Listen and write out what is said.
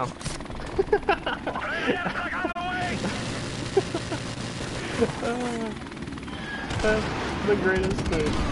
Oh. That's the greatest thing.